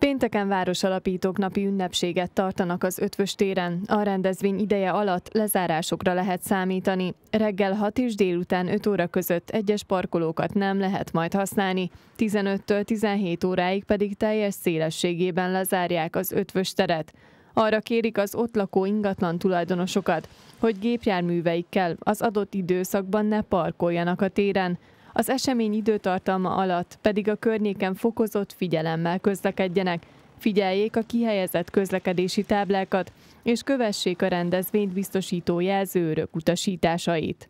Pénteken városalapítók napi ünnepséget tartanak az Ötvös téren. A rendezvény ideje alatt lezárásokra lehet számítani. Reggel 6 és délután 5 óra között egyes parkolókat nem lehet majd használni, 15-től 17 óráig pedig teljes szélességében lezárják az Ötvös teret. Arra kérik az ott lakó ingatlan tulajdonosokat, hogy gépjárműveikkel az adott időszakban ne parkoljanak a téren. Az esemény időtartalma alatt pedig a környéken fokozott figyelemmel közlekedjenek, figyeljék a kihelyezett közlekedési táblákat, és kövessék a rendezvényt biztosító jelzőrök utasításait.